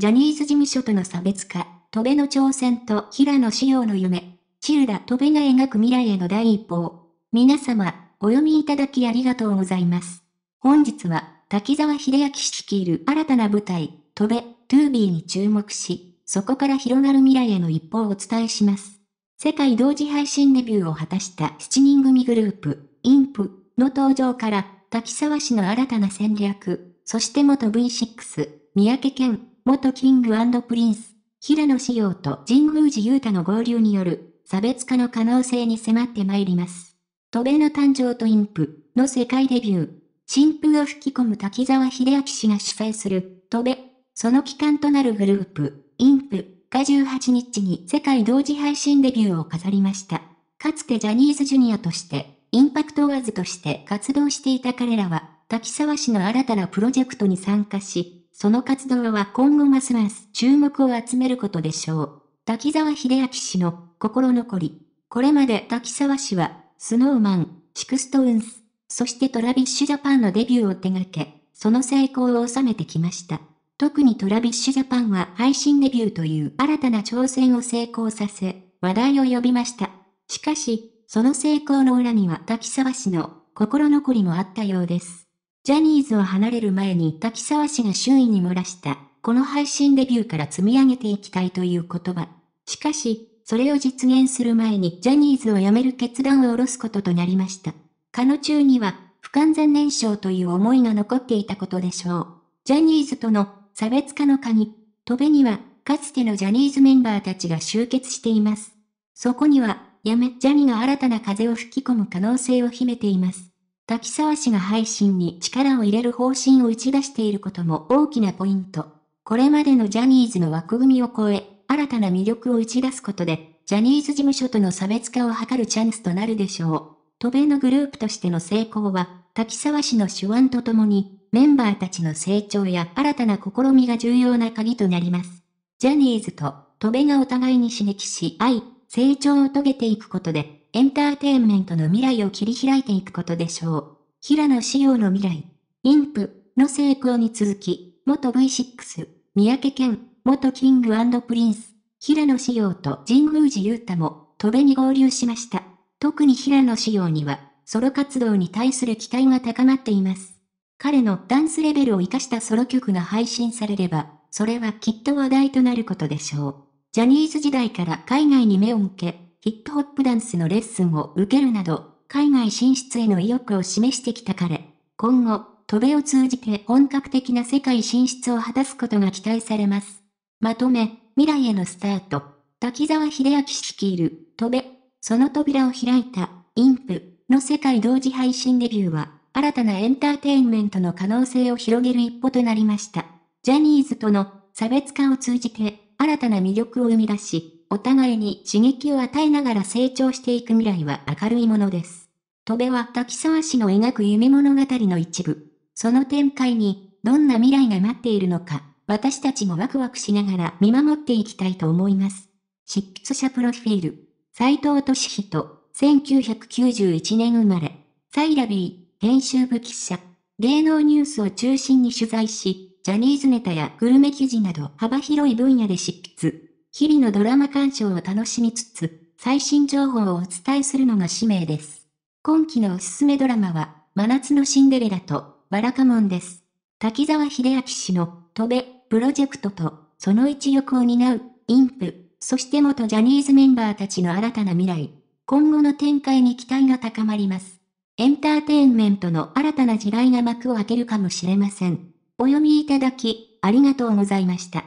ジャニーズ事務所との差別化、戸辺の挑戦と平野紫耀の夢、チルダ戸辺が描く未来への第一歩。皆様、お読みいただきありがとうございます。本日は、滝沢秀明氏率いる新たな舞台、戸辺、トゥービーに注目し、そこから広がる未来への一歩をお伝えします。世界同時配信デビューを果たした7人組グループ、インプの登場から、滝沢氏の新たな戦略、そして元 V6、三宅健、元キングプリンス、平野紫耀と神宮寺勇太の合流による差別化の可能性に迫ってまいります。 TOBEの誕生と IMP の世界デビュー。新風を吹き込む滝沢秀明氏が主催する TOBE。その機関となるグループ、 IMPが18日に世界同時配信デビューを飾りました。かつてジャニーズジュニアとして、インパクターズとして活動していた彼らは、滝沢氏の新たなプロジェクトに参加し、その活動は今後ますます注目を集めることでしょう。滝沢秀明氏の心残り。これまで滝沢氏はスノーマン、シクストウンス、そしてトラビッシュジャパンのデビューを手掛け、その成功を収めてきました。特にトラビッシュジャパンは配信デビューという新たな挑戦を成功させ、話題を呼びました。しかし、その成功の裏には滝沢氏の心残りもあったようです。ジャニーズを離れる前に滝沢氏が周囲に漏らした、この配信デビューから積み上げていきたいという言葉。しかし、それを実現する前にジャニーズを辞める決断を下ろすこととなりました。彼の中には、不完全燃焼という思いが残っていたことでしょう。ジャニーズとの差別化の鍵、戸辺には、かつてのジャニーズメンバーたちが集結しています。そこには、やめ、ジャニが新たな風を吹き込む可能性を秘めています。滝沢氏が配信に力を入れる方針を打ち出していることも大きなポイント。これまでのジャニーズの枠組みを超え、新たな魅力を打ち出すことで、ジャニーズ事務所との差別化を図るチャンスとなるでしょう。渡米のグループとしての成功は、滝沢氏の手腕とともに、メンバーたちの成長や新たな試みが重要な鍵となります。ジャニーズと渡米がお互いに刺激し愛、成長を遂げていくことで、エンターテインメントの未来を切り開いていくことでしょう。平野仕様の未来、IMP.の成功に続き、元 V6、三宅健、元キングプリンス、平野紫耀と神宮寺勇太も、 TOBEに合流しました。特に平野紫耀には、ソロ活動に対する期待が高まっています。彼のダンスレベルを活かしたソロ曲が配信されれば、それはきっと話題となることでしょう。ジャニーズ時代から海外に目を向け、ヒップホップダンスのレッスンを受けるなど、海外進出への意欲を示してきた彼。今後、 TOBEを通じて本格的な世界進出を果たすことが期待されます。まとめ、未来へのスタート。滝沢秀明率いる、戸辺。その扉を開いた、インプの世界同時配信デビューは、新たなエンターテインメントの可能性を広げる一歩となりました。ジャニーズとの差別化を通じて、新たな魅力を生み出し、お互いに刺激を与えながら成長していく未来は明るいものです。戸辺は滝沢氏の描く夢物語の一部。その展開に、どんな未来が待っているのか。私たちもワクワクしながら見守っていきたいと思います。執筆者プロフィール。斎藤俊人、1991年生まれ。サイラビー、編集部記者。芸能ニュースを中心に取材し、ジャニーズネタやグルメ記事など幅広い分野で執筆。日々のドラマ鑑賞を楽しみつつ、最新情報をお伝えするのが使命です。今期のおすすめドラマは、真夏のシンデレラと、バラカモンです。滝沢秀明氏の、戸辺、プロジェクトと、その一翼を担う、インプ、そして元ジャニーズメンバーたちの新たな未来、今後の展開に期待が高まります。エンターテインメントの新たな時代が幕を開けるかもしれません。お読みいただき、ありがとうございました。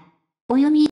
お読み